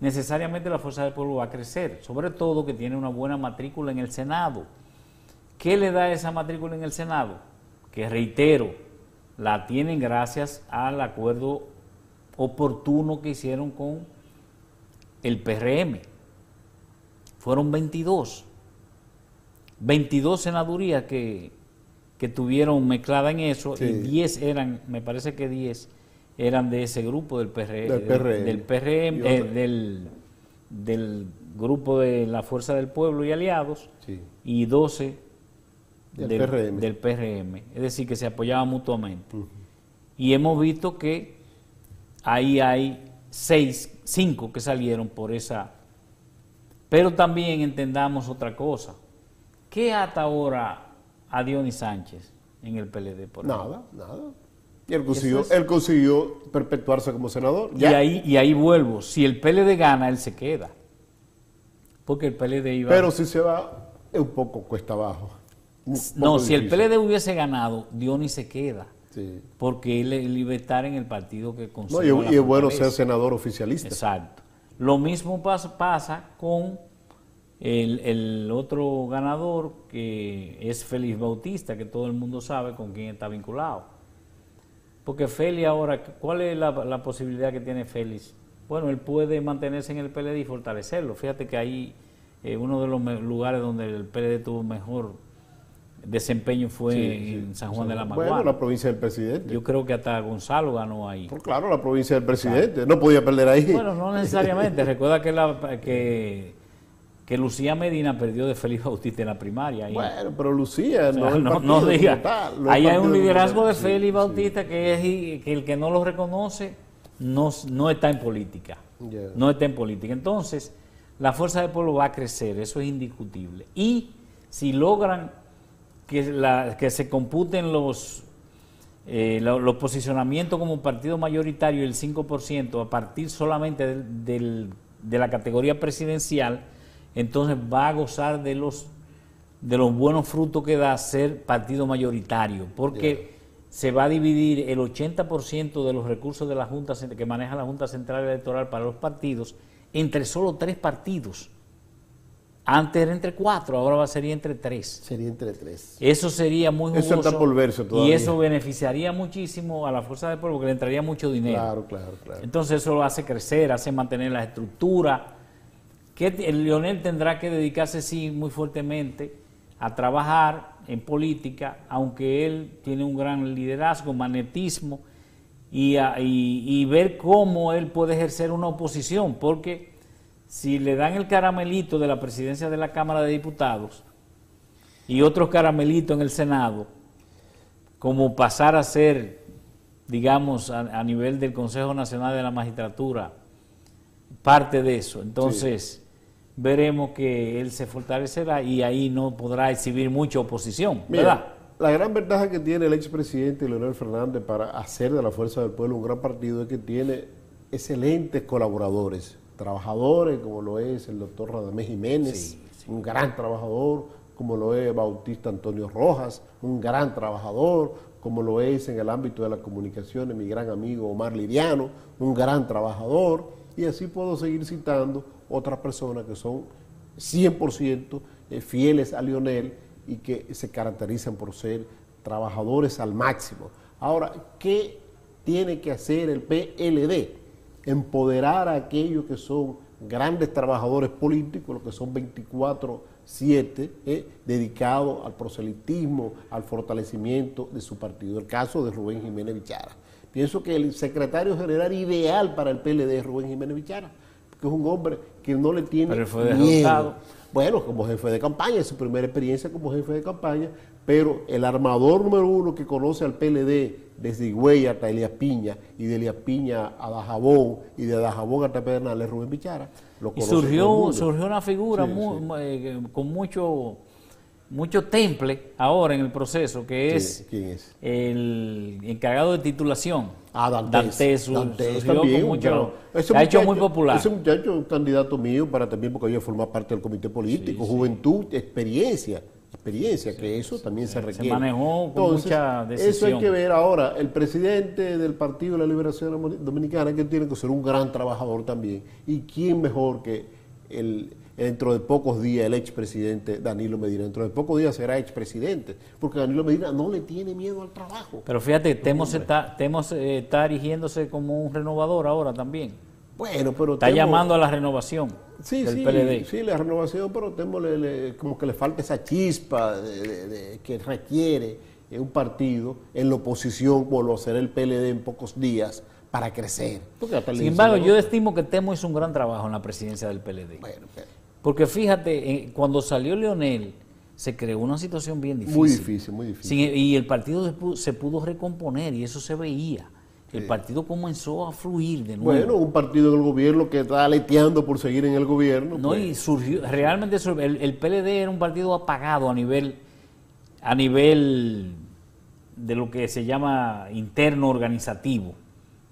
necesariamente la fuerza del pueblo va a crecer, sobre todo que tiene una buena matrícula en el Senado. ¿Qué le da esa matrícula en el Senado? Que reitero, la tienen gracias al acuerdo oportuno que hicieron con el PRM. Fueron 22. 22 senadurías que que tuvieron mezclada en eso y 10 eran, me parece que 10 eran de ese grupo del PRM, del, PRM, eh, del, grupo de la Fuerza del Pueblo y Aliados y 12 del, PRM. Es decir, que se apoyaban mutuamente. Y hemos visto que ahí hay 6, 5 que salieron por esa... Pero también entendamos otra cosa ¿qué hasta ahora a Dionis Sánchez en el PLD? Por nada, nada. Y él consiguió, él consiguió perpetuarse como senador. Y, ahí, y ahí vuelvo. Si el PLD gana, él se queda. Porque el PLD iba. Pero si se va, es un poco cuesta abajo. No, si el PLD hubiese ganado, Dionis se queda. Porque él, iba a estar en el partido que consigue. y, es bueno ser senador oficialista. Exacto. Lo mismo pasa, pasa con el, otro ganador, que es Félix Bautista, que todo el mundo sabe con quién está vinculado. Porque Félix ahora, ¿cuál es la, posibilidad que tiene Félix? Bueno, él puede mantenerse en el PLD y fortalecerlo. Fíjate que ahí eh, uno de los lugares donde el PLD tuvo mejor desempeño fue en San Juan de la Maguana. Bueno, la provincia del presidente. Yo creo que hasta Gonzalo ganó ahí. Pues claro, la provincia del presidente. No podía perder ahí. Bueno, no necesariamente. Recuerda que, la, que, que Lucía Medina perdió de Félix Bautista en la primaria. Bueno, pero Lucía no, no, diga. ahí hay un liderazgo de Félix Bautista que es que el que no lo reconoce no, no está en política. No está en política. Entonces, la fuerza del pueblo va a crecer, eso es indiscutible. Y si logran que, la, que se computen los, eh, los posicionamientos como partido mayoritario el 5% a partir solamente del, de la categoría presidencial, entonces va a gozar de los, de los buenos frutos que da ser partido mayoritario, porque se va a dividir el 80% de los recursos de la Junta que maneja la Junta Central Electoral para los partidos entre solo tres partidos. Antes era entre cuatro, ahora va a ser entre tres. Sería entre tres. Eso sería muy jugoso. Eso está por verse todavía. Y eso beneficiaría muchísimo a la fuerza de pueblo porque le entraría mucho dinero. Claro, claro, claro. Entonces eso lo hace crecer, hace mantener la estructura. Que el Leonel tendrá que dedicarse, sí, muy fuertemente a trabajar en política, aunque él tiene un gran liderazgo, magnetismo, y, y ver cómo él puede ejercer una oposición, porque si le dan el caramelito de la presidencia de la Cámara de Diputados y otro caramelito en el Senado, como pasar a ser, digamos, a, nivel del Consejo Nacional de la Magistratura, parte de eso. Entonces, veremos que él se fortalecerá y ahí no podrá exhibir mucha oposición, ¿verdad? la gran ventaja que tiene el expresidente Leonel Fernández para hacer de la Fuerza del Pueblo un gran partido es que tiene excelentes colaboradores trabajadores, como lo es el doctor Radamés Jiménez, un gran trabajador, como lo es Bautista Antonio Rojas, un gran trabajador, como lo es en el ámbito de la comunicación mi gran amigo Omar Liviano, un gran trabajador, y así puedo seguir citando otras personas que son 100% eh, fieles a Lionel y que se caracterizan por ser trabajadores al máximo. Ahora, ¿qué tiene que hacer el PLD? Empoderar a aquellos que son grandes trabajadores políticos, los que son 24-7, eh, dedicados al proselitismo, al fortalecimiento de su partido. El caso de Rubén Jiménez Vichara. Pienso que el secretario general ideal para el PLD es Rubén Jiménez Vichara, porque es un hombre que no le tiene Pero fue miedo. Bueno, como jefe de campaña, es su primera experiencia como jefe de campaña, pero el armador número uno que conoce al PLD desde Higüey hasta Elías Piña y de Elías Piña a Dajabón y de Dajabón hasta Pedernales, Rubén Bichara. Lo y surgió, surgió una figura eh, con mucho mucho temple ahora en el proceso, que es, el encargado de titulación. Ah, Dantes. Dantes, ha hecho muy popular. Ese muchacho es un candidato mío para también, porque yo formar parte del comité político, juventud, experiencia experiencia, que eso también se requiere. Se manejó con mucha decisión. Eso hay que ver ahora. El presidente del Partido de la Liberación Dominicana, que tiene que ser un gran trabajador también. ¿Y quién mejor que el, dentro de pocos días el expresidente Danilo Medina? Dentro de pocos días será expresidente, porque Danilo Medina no le tiene miedo al trabajo. Pero fíjate, Temos está, Temos eh, está erigiéndose como un renovador ahora también. Bueno, pero... Está llamando a la renovación sí, del sí, PLD. Sí, la renovación, pero Temo como que le falta esa chispa que requiere un partido en la oposición, como lo será el PLD en pocos días, para crecer. Sin embargo, yo estimo que Temo hizo un gran trabajo en la presidencia del PLD. Bueno, Porque fíjate, eh, cuando salió Leonel, se creó una situación bien difícil. Muy difícil, muy difícil. y el partido se pudo recomponer y eso se veía el partido comenzó a fluir de nuevo. Bueno, un partido en el gobierno que está aleteando por seguir en el gobierno. No, y pues. surgió, realmente el, el, PLD era un partido apagado a nivel, a nivel de lo que se llama interno organizativo.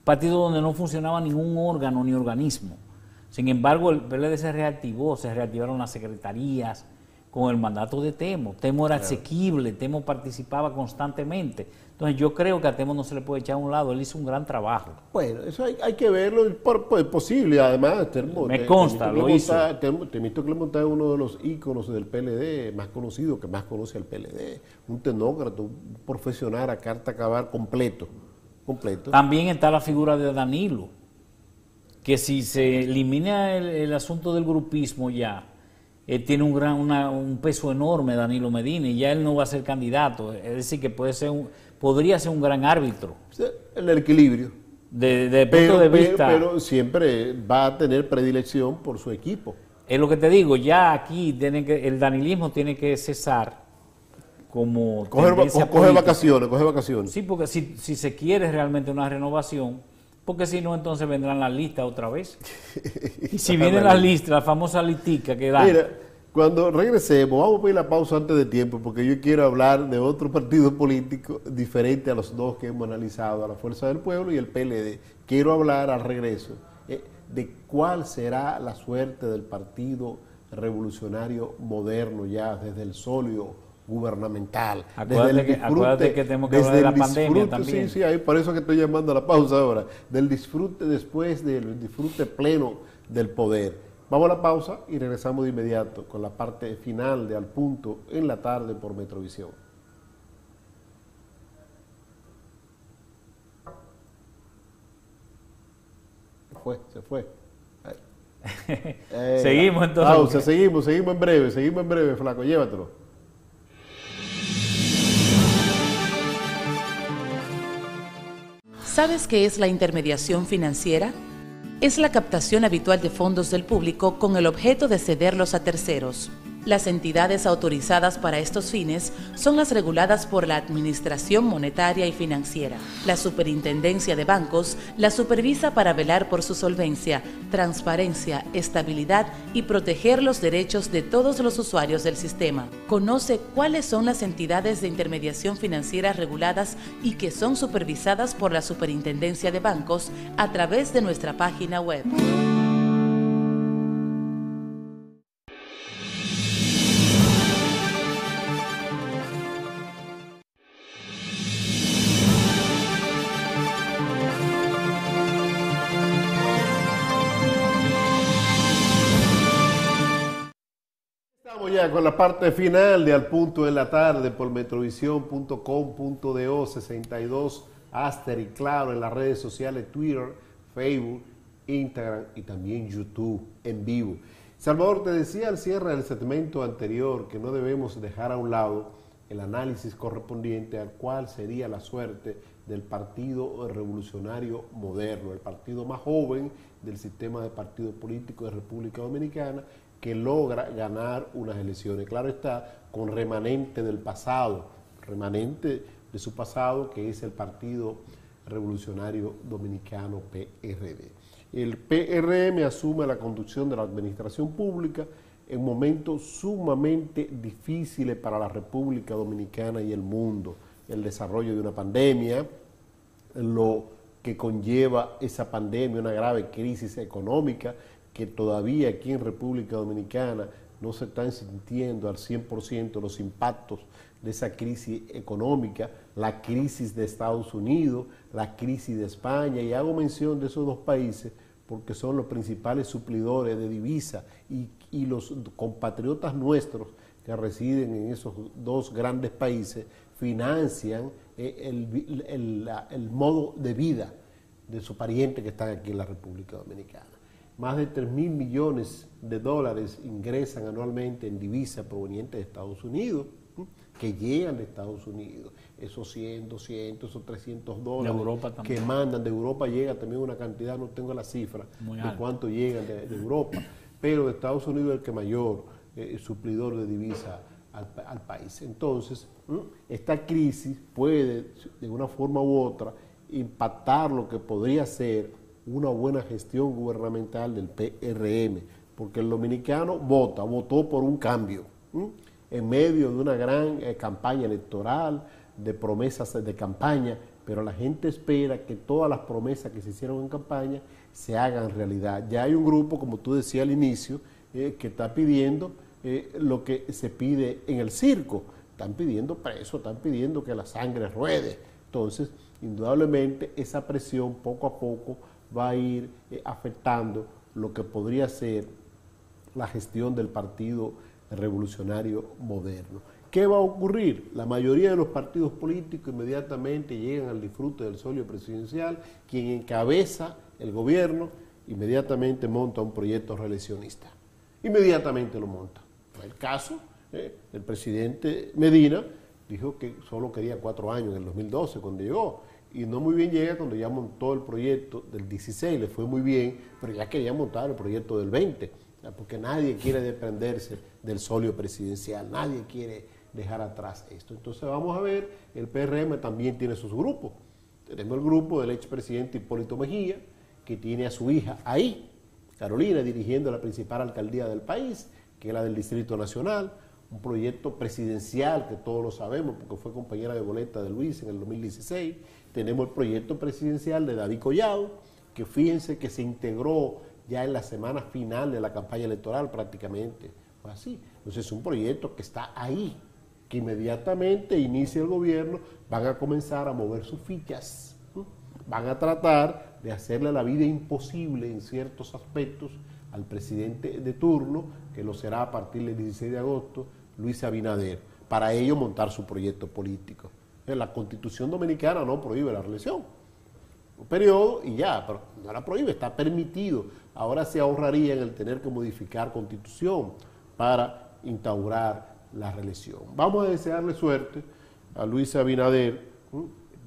Partido donde no funcionaba ningún órgano ni organismo. Sin embargo, el PLD se reactivó, se reactivaron las secretarías, con el mandato de Temo. Temo era asequible, Temo participaba constantemente. Entonces yo creo que a Temo no se le puede echar a un lado, él hizo un gran trabajo. Bueno, eso hay, que verlo, es posible, además. Temo, Me consta, lo hizo. Clemente es uno de los íconos del PLD, más conocido, que más conoce al PLD, un tecnócrata, un profesional a carta acabar completo, completo. También está la figura de Danilo, que si se elimina el asunto del grupismo ya, eh, tiene un, gran, un peso enorme Danilo Medina y ya él no va a ser candidato. Es decir, que puede ser un, podría ser un gran árbitro. El equilibrio. De, punto de vista. Pero, siempre va a tener predilección por su equipo. Es lo que te digo, ya aquí tiene que, el danilismo tiene que cesar como. Coger, vacaciones, coger vacaciones. Sí, porque si, si se quiere realmente una renovación porque si no, entonces vendrán las listas otra vez. y si vienen las listas, la famosa listica que da. Mira, cuando regresemos, vamos a pedir la pausa antes de tiempo, porque yo quiero hablar de otro partido político diferente a los dos que hemos analizado, a la Fuerza del Pueblo y el PLD. Quiero hablar al regreso eh, de cuál será la suerte del Partido Revolucionario Moderno ya desde el sóleo gubernamental. Acuérdate, que, acuérdate que tenemos que hablar de la pandemia también. Sí, sí, por eso que estoy llamando a la pausa ahora, del disfrute después del disfrute pleno del poder. Vamos a la pausa y regresamos de inmediato con la parte final de Al Punto en la tarde por Metrovisión. Se fue, se fue. seguimos entonces. Pausa, seguimos, seguimos en breve, seguimos en breve, flaco, llévatelo. ¿Sabes qué es la intermediación financiera? Es la captación habitual de fondos del público con el objeto de cederlos a terceros. Las entidades autorizadas para estos fines son las reguladas por la Administración Monetaria y Financiera. La Superintendencia de Bancos la supervisa para velar por su solvencia, transparencia, estabilidad y proteger los derechos de todos los usuarios del sistema. Conoce cuáles son las entidades de intermediación financiera reguladas y que son supervisadas por la Superintendencia de Bancos a través de nuestra página web. Con la parte final de Al Punto de la Tarde por metrovisión.com.do 62 Aster y claro en las redes sociales Twitter, Facebook, Instagram y también YouTube en vivo. Salvador, te decía al cierre del segmento anterior que no debemos dejar a un lado el análisis correspondiente al cual sería la suerte del Partido Revolucionario Moderno, el partido más joven del sistema de partidos políticos de República Dominicana que logra ganar unas elecciones. Claro está, con remanente del pasado, remanente de su pasado, que es el Partido Revolucionario Dominicano PRD. El PRM asume la conducción de la administración pública en momentos sumamente difíciles para la República Dominicana y el mundo. El desarrollo de una pandemia, lo que conlleva esa pandemia, una grave crisis económica que todavía aquí en República Dominicana no se están sintiendo al 100% los impactos de esa crisis económica, la crisis de Estados Unidos, la crisis de España, y hago mención de esos dos países porque son los principales suplidores de divisa y, los compatriotas nuestros que residen en esos dos grandes países financian eh, el, el modo de vida de sus parientes que están aquí en la República Dominicana. Más de 3 mil millones de dólares ingresan anualmente en divisa proveniente de Estados Unidos, que llegan de Estados Unidos. Esos 100, 200, esos 300 dólares que mandan de Europa llega también una cantidad, no tengo la cifra de cuánto llegan de, Europa, pero de Estados Unidos es el que mayor eh, suplidor de divisa al, país. Entonces, esta crisis puede, de una forma u otra, impactar lo que podría ser una buena gestión gubernamental del PRM, porque el dominicano vota, votó por un cambio, en medio de una gran eh, campaña electoral, de promesas de campaña, pero la gente espera que todas las promesas que se hicieron en campaña se hagan realidad. Ya hay un grupo, como tú decías al inicio, eh, que está pidiendo eh, lo que se pide en el circo. Están pidiendo preso, están pidiendo que la sangre ruede. Entonces, indudablemente, esa presión poco a poco va a ir eh, afectando lo que podría ser la gestión del Partido Revolucionario Moderno. ¿Qué va a ocurrir? La mayoría de los partidos políticos inmediatamente llegan al disfrute del solio presidencial, quien encabeza el gobierno inmediatamente monta un proyecto reeleccionista. Inmediatamente lo monta. El caso, eh, el presidente Medina dijo que solo quería cuatro años en el 2012 cuando llegó. Y no muy bien llega cuando ya montó el proyecto del 16, le fue muy bien, pero ya quería montar el proyecto del 20, porque nadie quiere desprenderse del solio presidencial, nadie quiere dejar atrás esto. Entonces vamos a ver, el PRM también tiene sus grupos. Tenemos el grupo del expresidente Hipólito Mejía, que tiene a su hija ahí, Carolina, dirigiendo la principal alcaldía del país, que es la del Distrito Nacional, un proyecto presidencial que todos lo sabemos porque fue compañera de boleta de Luis en el 2016. Tenemos el proyecto presidencial de David Collado, que fíjense que se integró ya en la semana final de la campaña electoral prácticamente. Fue así. Entonces es un proyecto que está ahí, que inmediatamente inicia el gobierno, van a comenzar a mover sus fichas, van a tratar de hacerle la vida imposible en ciertos aspectos al presidente de turno, que lo será a partir del 16 de agosto, Luis Abinader, para ello montar su proyecto político. La constitución dominicana no prohíbe la reelección. Un periodo y ya, pero no la prohíbe, está permitido. Ahora se ahorraría en el tener que modificar constitución para instaurar la reelección. Vamos a desearle suerte a Luis Abinader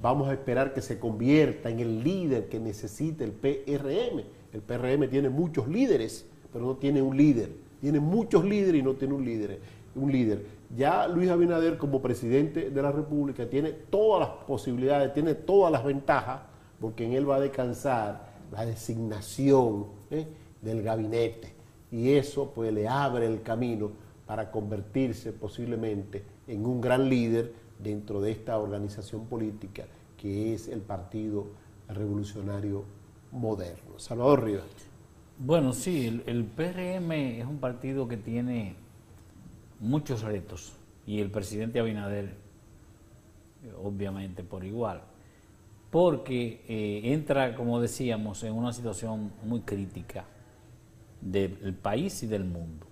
vamos a esperar que se convierta en el líder que necesita el PRM. El PRM tiene muchos líderes, pero no tiene un líder. Tiene muchos líderes y no tiene un líder. Un líder. Ya Luis Abinader como presidente de la República tiene todas las posibilidades, tiene todas las ventajas, porque en él va a descansar la designación ¿eh? del gabinete. Y eso pues le abre el camino para convertirse posiblemente en un gran líder dentro de esta organización política que es el Partido Revolucionario Moderno. Salvador Rivas. Bueno, sí, el, PRM es un partido que tiene muchos retos y el presidente Abinader, obviamente, por igual, porque eh, entra, como decíamos, en una situación muy crítica del país y del mundo.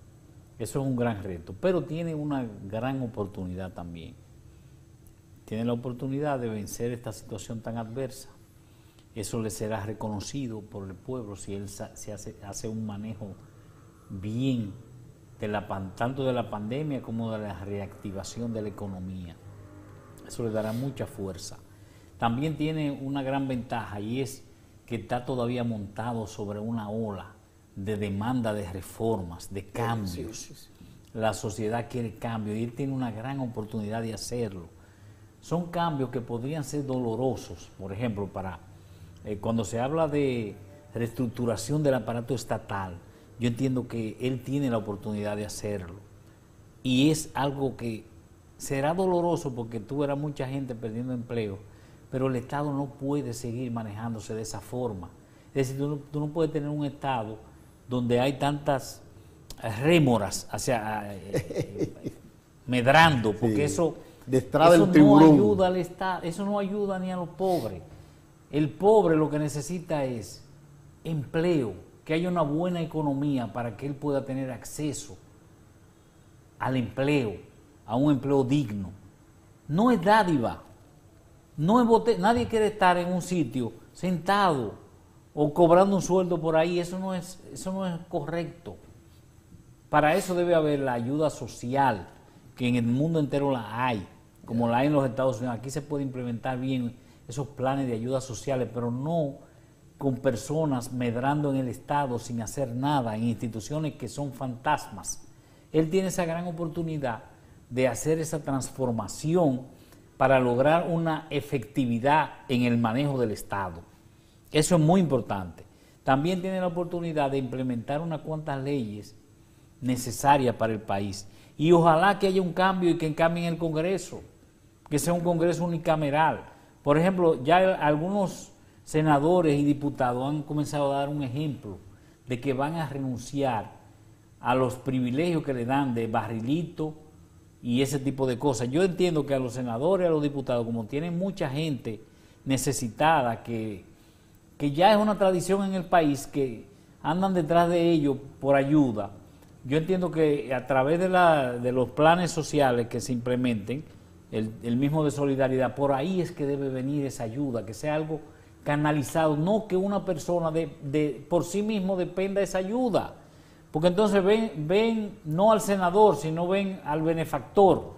Eso es un gran reto, pero tiene una gran oportunidad también tiene la oportunidad de vencer esta situación tan adversa. Eso le será reconocido por el pueblo si él se hace, un manejo bien de la, tanto de la pandemia como de la reactivación de la economía. Eso le dará mucha fuerza. También tiene una gran ventaja y es que está todavía montado sobre una ola de demanda de reformas, de cambios. La sociedad quiere cambio y él tiene una gran oportunidad de hacerlo son cambios que podrían ser dolorosos, por ejemplo, para eh, cuando se habla de reestructuración del aparato estatal, yo entiendo que él tiene la oportunidad de hacerlo. Y es algo que será doloroso porque tú verás mucha gente perdiendo empleo, pero el Estado no puede seguir manejándose de esa forma. Es decir, tú no, puedes tener un Estado donde hay tantas rémoras, o sea, eh, eh, medrando, porque eso eso No ayuda al Estado, eso no ayuda ni a los pobres. El pobre lo que necesita es empleo, que haya una buena economía para que él pueda tener acceso al empleo, a un empleo digno. No es dádiva. No es nadie quiere estar en un sitio sentado o cobrando un sueldo por ahí. Eso no es, eso no es correcto. Para eso debe haber la ayuda social, que en el mundo entero la hay como la hay en los Estados Unidos. Aquí se puede implementar bien esos planes de ayuda sociales, pero no con personas medrando en el Estado sin hacer nada, en instituciones que son fantasmas. Él tiene esa gran oportunidad de hacer esa transformación para lograr una efectividad en el manejo del Estado. Eso es muy importante. También tiene la oportunidad de implementar unas cuantas leyes necesarias para el país. Y ojalá que haya un cambio y que cambie en el Congreso, que sea un Congreso unicameral. Por ejemplo, ya algunos senadores y diputados han comenzado a dar un ejemplo de que van a renunciar a los privilegios que le dan de barrilito y ese tipo de cosas. Yo entiendo que a los senadores, a los diputados, como tienen mucha gente necesitada, que, que ya es una tradición en el país, que andan detrás de ellos por ayuda, yo entiendo que a través de, la, de los planes sociales que se implementen, el, el mismo de solidaridad, por ahí es que debe venir esa ayuda, que sea algo canalizado, no que una persona de, de, por sí mismo dependa de esa ayuda. Porque entonces ven, ven no al senador, sino ven al benefactor.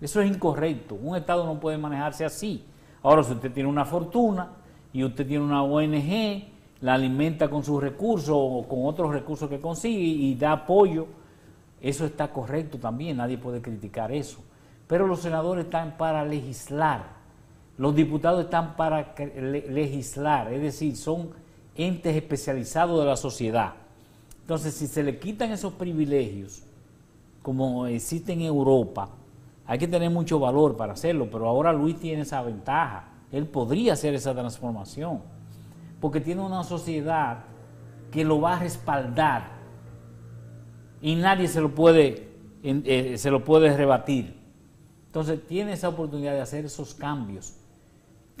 Eso es incorrecto. Un Estado no puede manejarse así. Ahora, si usted tiene una fortuna y usted tiene una ONG, la alimenta con sus recursos o con otros recursos que consigue y da apoyo, eso está correcto también, nadie puede criticar eso. Pero los senadores están para legislar los diputados están para legislar, es decir, son entes especializados de la sociedad. Entonces, si se le quitan esos privilegios, como existen en Europa, hay que tener mucho valor para hacerlo, pero ahora Luis tiene esa ventaja. Él podría hacer esa transformación, porque tiene una sociedad que lo va a respaldar y nadie se lo puede, eh, se lo puede rebatir. Entonces tiene esa oportunidad de hacer esos cambios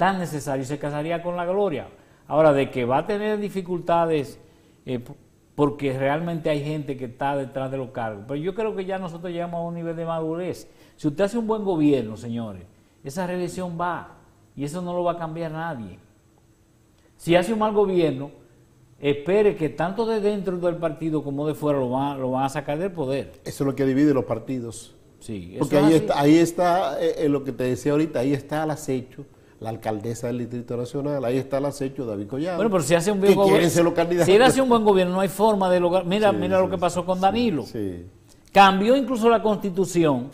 tan necesario, se casaría con la gloria. Ahora, de que va a tener dificultades eh, porque realmente hay gente que está detrás de los cargos, pero yo creo que ya nosotros llegamos a un nivel de madurez. Si usted hace un buen gobierno, señores, esa reelección va y eso no lo va a cambiar nadie. Si hace un mal gobierno, espere que tanto de dentro del partido como de fuera lo van, lo van a sacar del poder. Eso es lo que divide los partidos. Sí, Porque ahí está, ahí está eh, lo que te decía ahorita, ahí está el acecho la alcaldesa del Distrito Nacional, ahí está el acecho David Collado. Bueno, pero si hace un buen gobierno. Si él hace un buen gobierno, no hay forma de lograr. Mira, mira lo que pasó con Danilo. Cambió incluso la constitución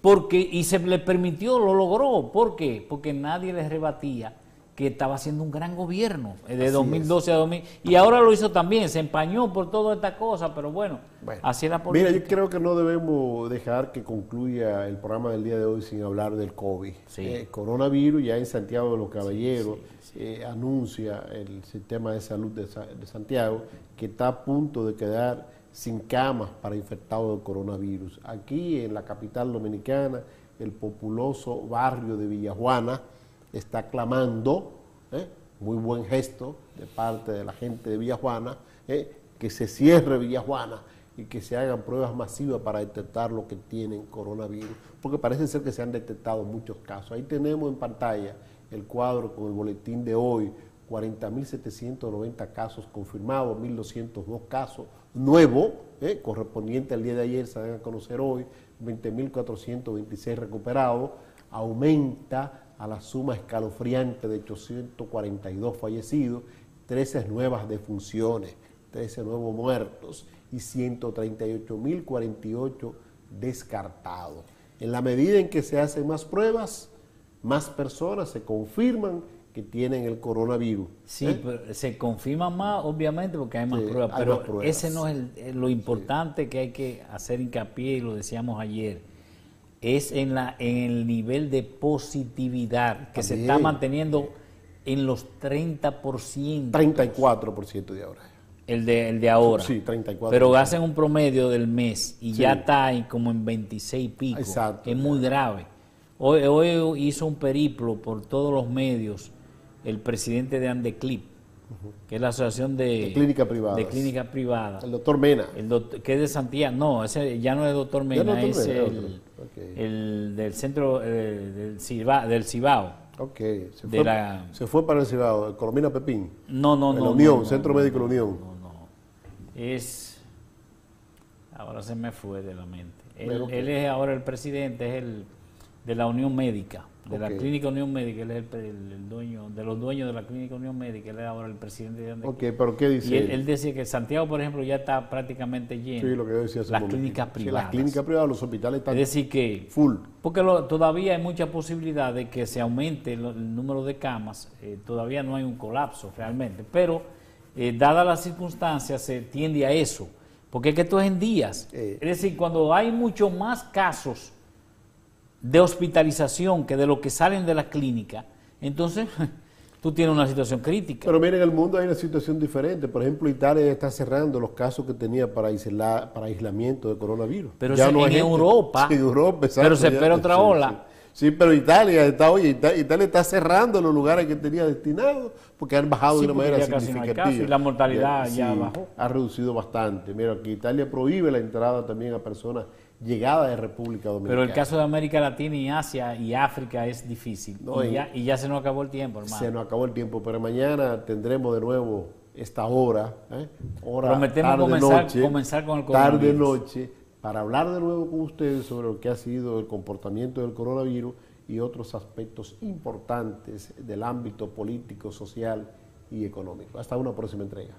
porque y se le permitió, lo logró. ¿Por qué? Porque nadie le rebatía que estaba haciendo un gran gobierno eh, de 2012 a 2000 y ahora lo hizo también, se empañó por toda esta cosa, pero bueno, así es la política. Mira, yo creo que no debemos dejar que concluya el programa del día de hoy sin hablar del COVID. Eh, coronavirus ya en Santiago de los Caballeros eh, anuncia el sistema de salud de, de Santiago que está a punto de quedar sin camas para infectados de coronavirus. Aquí en la capital dominicana, el populoso barrio de Villajuana, está clamando, ¿eh? muy buen gesto de parte de la gente de Villajuana, ¿eh? que se cierre Villajuana y que se hagan pruebas masivas para detectar lo que tienen coronavirus, porque parece ser que se han detectado muchos casos. Ahí tenemos en pantalla el cuadro con el boletín de hoy, 40.790 casos confirmados, 1.202 casos nuevos, ¿eh? correspondiente al día de ayer, se van a conocer hoy, 20.426 recuperados, aumenta a la suma escalofriante de 842 fallecidos, 13 nuevas defunciones, 13 nuevos muertos y 138.048 descartados. En la medida en que se hacen más pruebas, más personas se confirman que tienen el coronavirus. Sí, ¿eh? pero se confirma más, obviamente, porque hay más pruebas, pero ese no es lo importante que hay que hacer hincapié, y lo decíamos ayer es en, la, en el nivel de positividad que se está manteniendo en los 30%. 34% de ahora. El de, el de ahora. Sí, 34%. Pero hacen un promedio del mes y ya está ahí como en 26 pico. Exacto. Es muy grave. Hoy, hoy hizo un periplo por todos los medios el presidente de Andeclip que es la asociación de, clínica privada. De clínica privada. El doctor Mena. El que es de Santiago. No, ese ya no es doctor Mena, es el, el, del centro eh, del, Cibao, del Cibao. Ok, se, fue, se fue para el Cibao, Colomina Pepín. No, no, no. La Unión, Centro Médico de la Unión. No, no. Es. Ahora se me fue de la mente. Él, él es ahora el presidente, es el de la Unión Médica. De la Clínica Unión Médica, él es el, dueño, de los dueños de la Clínica Unión Médica, él es ahora el presidente de Ok, pero ¿qué dice? Y él, decía que Santiago, por ejemplo, ya está prácticamente lleno. Sí, lo que yo decía Las clínicas privadas. las clínicas privadas, los hospitales están Es decir, que... Full. Porque todavía hay mucha posibilidad de que se aumente el, número de camas. Eh, todavía no hay un colapso realmente, pero eh, dadas las circunstancias se tiende a eso. Porque es que esto es en días. Eh. Es decir, cuando hay mucho más casos de hospitalización que de lo que salen de la clínica, entonces tú tienes una situación crítica. Pero miren, en el mundo hay una situación diferente. Por ejemplo, Italia está cerrando los casos que tenía para, para aislamiento de coronavirus. Pero ya no en Europa. En Europa, Pero se espera otra ola. Sí. pero Italia está, oye, Italia está cerrando los lugares que tenía destinados porque han bajado de una manera significativa. y la mortalidad ya, bajó. Ha reducido bastante. Mira, aquí Italia prohíbe la entrada también a personas llegada de República Dominicana. Pero el caso de América Latina y Asia y África es difícil. y, ya, y, ya, se nos acabó el tiempo, hermano. Se nos acabó el tiempo, pero mañana tendremos de nuevo esta hora, ¿eh? hora Prometemos tarde, comenzar, noche, comenzar con el coronavirus. Tarde noche, para hablar de nuevo con ustedes sobre lo que ha sido el comportamiento del coronavirus y otros aspectos importantes del ámbito político, social y económico. Hasta una próxima entrega.